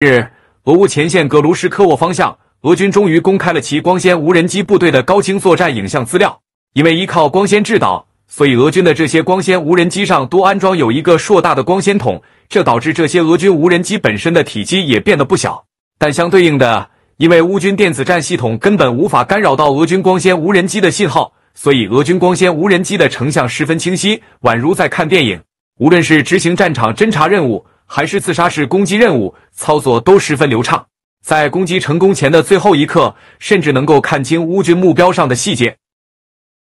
日，俄乌前线格卢什科沃方向，俄军终于公开了其光纤无人机部队的高清作战影像资料。因为依靠光纤制导，所以俄军的这些光纤无人机上多安装有一个硕大的光纤筒，这导致这些俄军无人机本身的体积也变得不小。但相对应的，因为乌军电子战系统根本无法干扰到俄军光纤无人机的信号，所以俄军光纤无人机的成像十分清晰，宛如在看电影。无论是执行战场侦察任务，还是自杀式攻击任务，操作都十分流畅。在攻击成功前的最后一刻，甚至能够看清乌军目标上的细节。